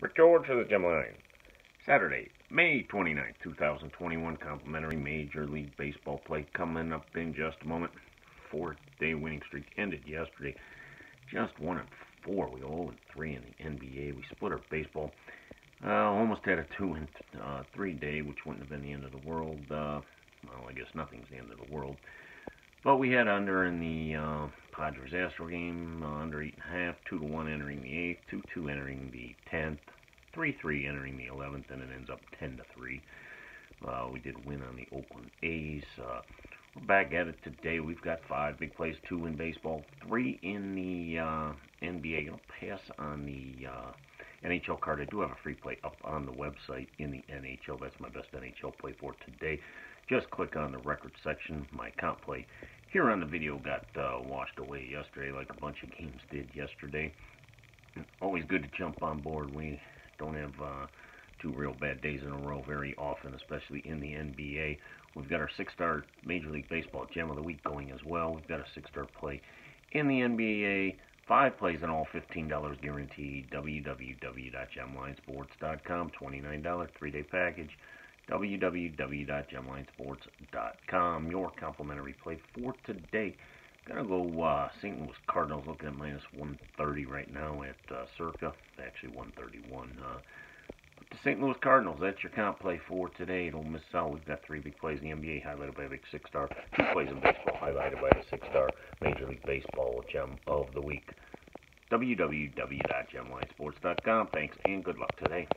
Rick of the Gem Line. Saturday, May 29th, 2021, complimentary Major League Baseball play coming up in just a moment. Four-day winning streak ended yesterday. Just one and four. We 0 and three in the NBA. We split our baseball. Uh, almost had a two and uh, three day, which wouldn't have been the end of the world. Uh, well, I guess nothing's the end of the world. But we had under in the uh, Padres Astro game, uh, under eight and a half, two to one entering the eighth, two two entering the tenth, three three entering the eleventh, and it ends up ten to three. Uh, we did win on the Oakland A's. Uh, we're back at it today. We've got five big plays, two in baseball, three in the uh, NBA. I'll pass on the uh, NHL card. I do have a free play up on the website in the NHL. That's my best NHL play for today. Just click on the record section. My account play here on the video got uh, washed away yesterday like a bunch of games did yesterday. Always good to jump on board. We don't have uh, two real bad days in a row very often, especially in the NBA. We've got our six-star Major League Baseball Gem of the Week going as well. We've got a six-star play in the NBA. Five plays and all $15 guaranteed. www.gemlinesports.com. $29 three-day package www.gemlinesports.com. Your complimentary play for today. Gonna go uh, St. Louis Cardinals looking at minus 130 right now at uh, circa, actually 131. Uh, the St. Louis Cardinals, that's your comp play for today. It'll miss out. We've got three big plays in the NBA, highlighted by a big six star. Two plays in baseball, highlighted by the six star Major League Baseball gem of the week. www.gemlinesports.com. Thanks and good luck today.